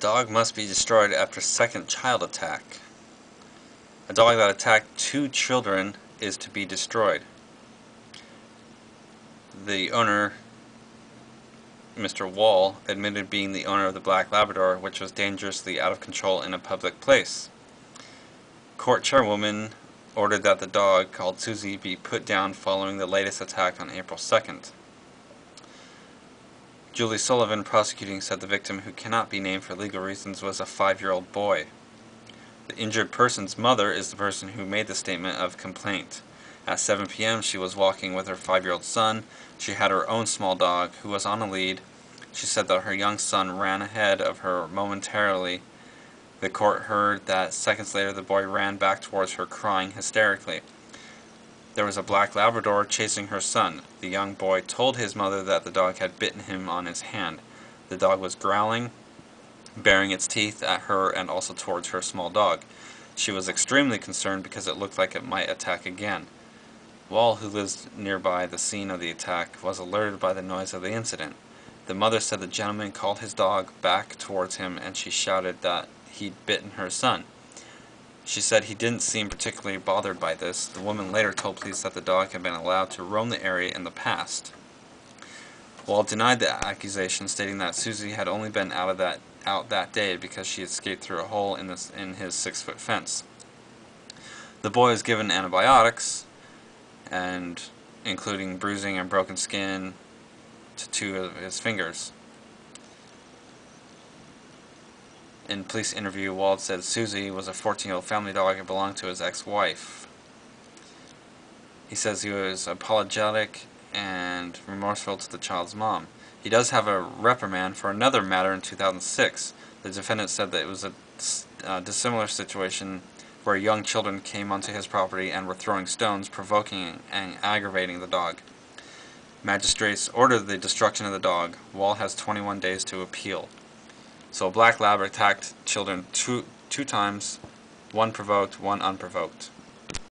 Dog must be destroyed after second child attack. A dog that attacked two children is to be destroyed. The owner, Mr. Wall, admitted being the owner of the Black Labrador, which was dangerously out of control in a public place. Court chairwoman ordered that the dog, called Susie, be put down following the latest attack on April 2nd. Julie Sullivan, prosecuting, said the victim, who cannot be named for legal reasons, was a five-year-old boy. The injured person's mother is the person who made the statement of complaint. At 7 p.m., she was walking with her five-year-old son. She had her own small dog, who was on a lead. She said that her young son ran ahead of her momentarily. The court heard that seconds later the boy ran back towards her, crying hysterically. There was a black Labrador chasing her son. The young boy told his mother that the dog had bitten him on his hand. The dog was growling, baring its teeth at her and also towards her small dog. She was extremely concerned because it looked like it might attack again. Wall, who lives nearby the scene of the attack, was alerted by the noise of the incident. The mother said the gentleman called his dog back towards him and she shouted that he'd bitten her son. She said he didn't seem particularly bothered by this. The woman later told police that the dog had been allowed to roam the area in the past. Wall denied the accusation, stating that Susie had only been out of that out that day because she escaped through a hole in this in his six-foot fence. The boy was given antibiotics, and including bruising and broken skin to two of his fingers. In police interview, Wall said Susie was a 14-year-old family dog and belonged to his ex-wife. He says he was apologetic and remorseful to the child's mom. He does have a reprimand for another matter in 2006. The defendant said that it was a uh, dissimilar situation where young children came onto his property and were throwing stones, provoking and aggravating the dog. Magistrates ordered the destruction of the dog. Wall has 21 days to appeal. So a Black Lab attacked children two, two times, one provoked, one unprovoked.